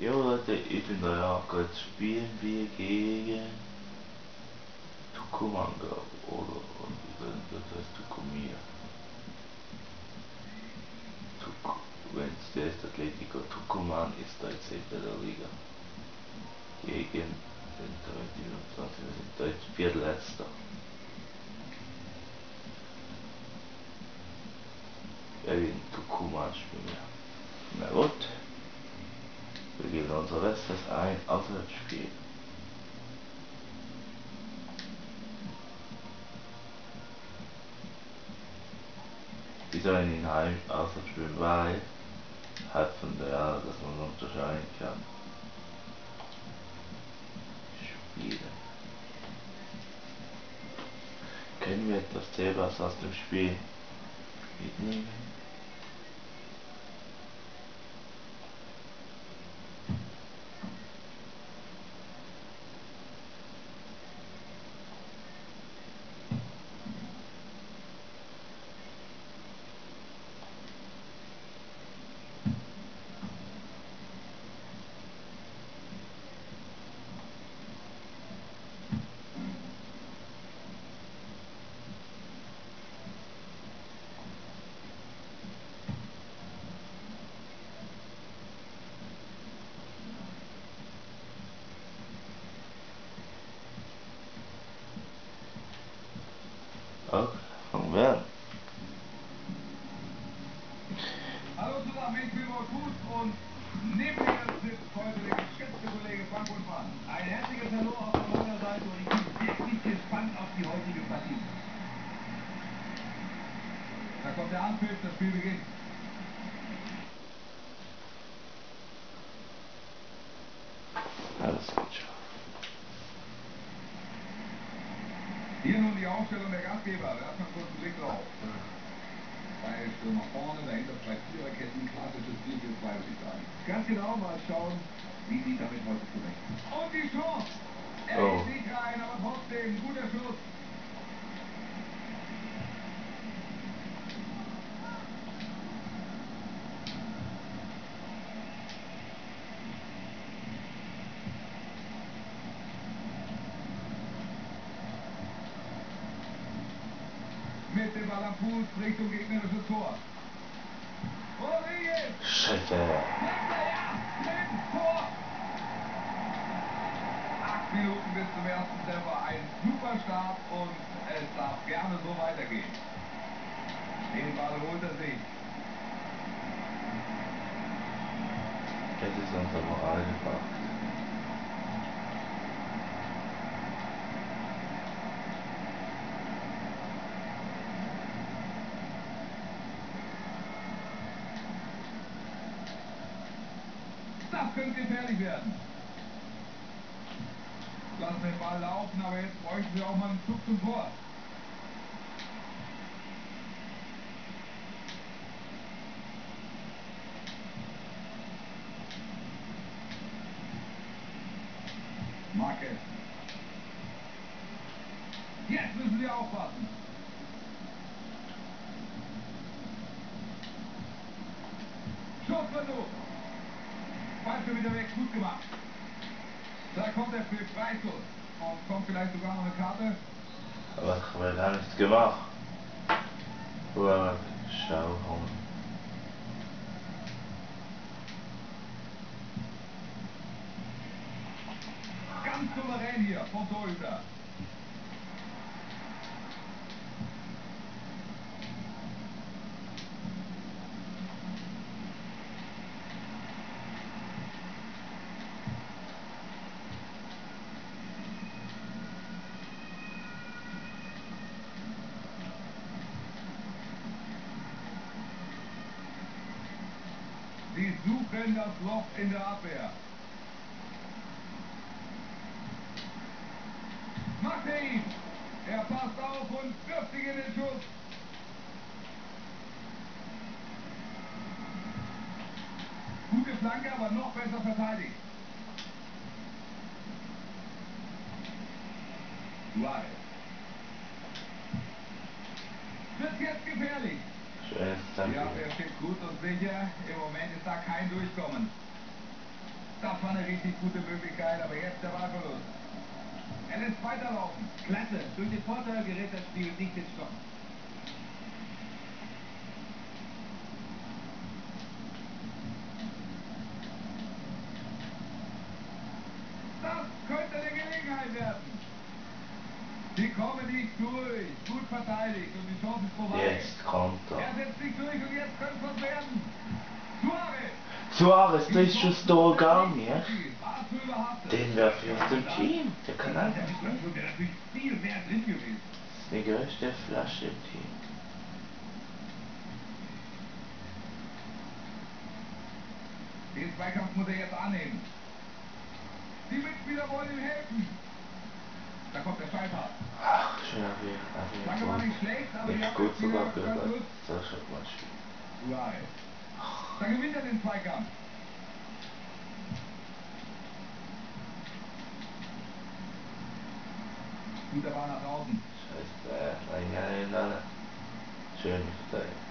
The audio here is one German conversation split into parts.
Jo Leute, ich bin da ja gerade spielen wir gegen Tucumán, oder das heißt Tucumia. Tuc wenn es der ist Atletico Tucumán ist jetzt in der Liga. Gegen den 27, wir sind jetzt Viertletzter. Ja, gegen Tucumán spielen wir. Na gut. Wir unser Bestes ein Auswärtsspiel. Die sollen in Heim Auswärtsspielen, weil halt von der Art, dass man unterscheiden kann. Spiele. Können wir etwas Zählbares aus dem Spiel mitnehmen? Auch von Bern. Hallo zusammen, ich bin Wolf Fuß und neben mir sitzt heute der geschätzte Kollege Frank Ulfmann. Ein herzliches Hallo von meiner Seite und ich bin wirklich gespannt auf die heutige Partie. Da kommt der Anpfiff, das Spiel beginnt. Alles gut schon. Hier nun die Aufstellung der Gastgeber. Werfen einen Blick drauf. Zwei Stürmer vorne, dahinter zwei Viererketten, klassisches 4 4 2 würde ich sagen. Ganz genau mal schauen, wie sie damit heute zurecht. Und die Chance! Er Oh. ist nicht rein, aber trotzdem, guter Schuss. Mit dem Ball am Fuß Richtung gegnerisches Tor. Rodriguez! Scheiße. Acht Minuten bis zum ersten Treffer. Ein super Start und es darf gerne so weitergehen. Den Ball holt er sich. Das ist unser Moral könnte gefährlich werden. Lassen den Ball laufen, aber jetzt bräuchten wir auch mal einen Zug zum Tor. Marquez. Jetzt müssen wir aufpassen. Weg, gut gemacht. Da kommt er für Freischuss. Und kommt vielleicht sogar noch eine Karte. Aber ich habe gar nichts gemacht. Wow, schau mal. Ganz souverän hier vom Torhüter. Sie suchen das Loch in der Abwehr. Macht er ihn! Er passt auf und wirft sich in den Schuss. Gute Flanke, aber noch besser verteidigt. Suarez. Wird jetzt gefährlich. Die Tempo. Abwehr steht gut und sicher. Im Moment ist da kein Durchkommen. Das war eine richtig gute Möglichkeit, aber jetzt der Ballverlust. Er lässt weiterlaufen. Klasse. Durch den Vorteil gerät das Spiel nicht ins Stocken. Das könnte eine Gelegenheit werden. Sie kommen nicht durch. Gut verteidigt und die Chance ist vorbei. Jetzt kommt Er er. setzt sich durch und jetzt könnte es was werden. Suarez. Suarez, gegangen, ja? War zu überhaftet. Den werfe ich aus dem Team. Der kann Der einfach nicht. Ist die größte Flasche im Team. Den Zweikampf muss er jetzt annehmen. Die Mitspieler wollen ihm helfen. Da kommt der Scheiter. Ach, schön auf jeden Fall. nicht schlecht, aber Nicht gut sogar gut. Das schön. Suarez. Da gewinnt er den Zweikampf. Guter Ball nach außen. Scheiße, nein, nein, nein. Schön verteidigt. Jetzt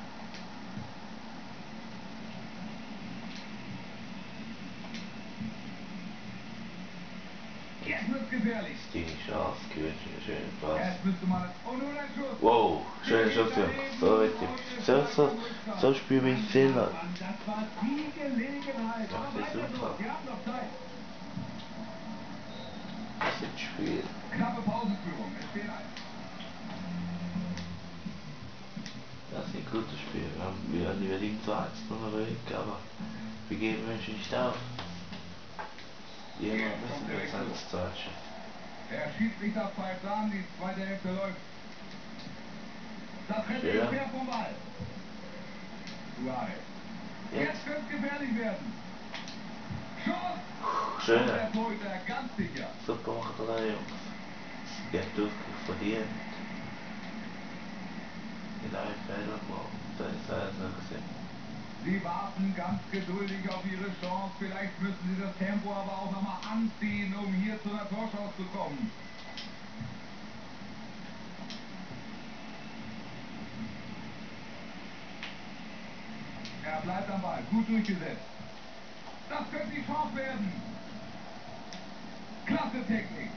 gefährlich. Deine Chance, einen schönen Pass. Wow, schöner Schuss, ja. So richtig. So, so, so spielen wir in Finnland. Mann, das ist super. Das ist ein Spiel. Knappe Pausenführung. Es steht. Das ist ein gutes Spiel. Wir haben haben unbedingt so eins noch ruhig, aber wir geben uns nicht auf. Irgendwann müssen wir jetzt Er schießt nicht auf zwei Damen, die zweite Hälfte läuft. Das Rennen ja. ist mehr vom Ball. Suarez. Jetzt könnte es gefährlich werden. Schuss! Schön. Und der Torhüter ganz sicher. Super gemacht, er da, Jungs. Ja, du, du verdient. Die Leute fällt auf. Da ist er, so er gesehen. Sie warten ganz geduldig auf ihre Chance. Vielleicht müssen sie das Tempo aber auch nochmal anziehen, um hier zu einer Torschance zu kommen. Er bleibt am Ball, gut durchgesetzt. Das könnte die Chance werden. Klasse Technik.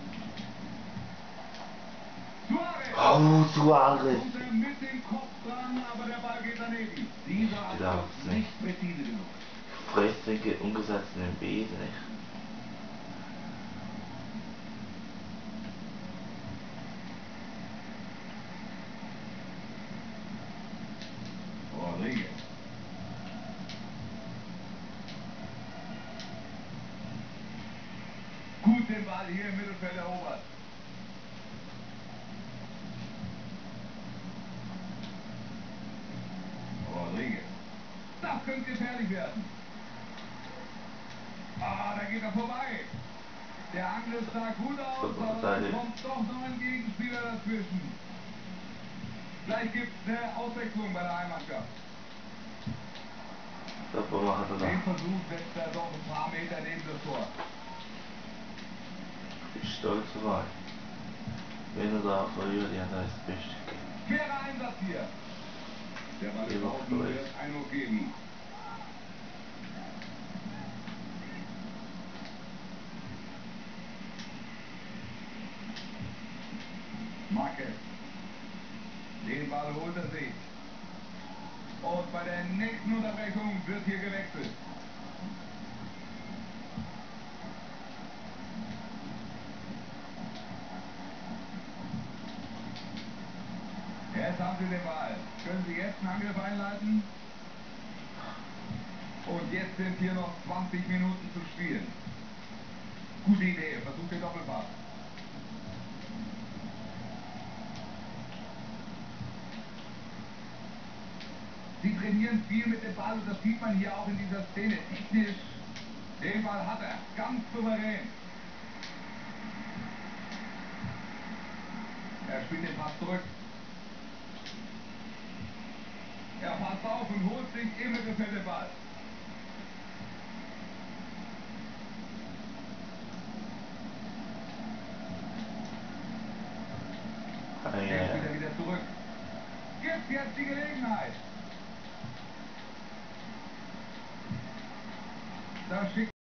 Suarez. Oh, Suarez! Kommt er mit dem Kopf dran, aber der Abschluss nicht. Fressen umgesetzt in den Besen, nicht? Rodriguez. Gut den Ball hier im Mittelfeld erobert. Rodriguez. Das könnte gefährlich werden. Ah, da geht er vorbei. Der Angriff sah gut aus, aber da kommt doch noch ein Gegenspieler dazwischen. Gleich gibt es eine Auswechslung bei der Heimmannschaft. Macht er Den da. Versuch setzt er doch ein paar Meter neben das Tor. Ich stolz euch. Wenn er da verliert, ja, das ist das Beste. Fairer Einsatz hier. Der Ball ist draußen, wird Einwurf geben. Er sich. Und bei der nächsten Unterbrechung wird hier gewechselt. Jetzt haben Sie den Ball. Können Sie jetzt einen Angriff einleiten? Und jetzt sind hier noch 20 Minuten zu spielen. Gute Idee, versucht den Doppelpass. Sie trainieren viel mit dem Ball und das sieht man hier auch in dieser Szene. Technisch, den Ball hat er, ganz souverän. Er spielt den Pass zurück. Er passt auf und holt sich im Mittelfeld den Ball. Ah, ja, spielt er wieder zurück. Gibt jetzt die Gelegenheit. Da schickt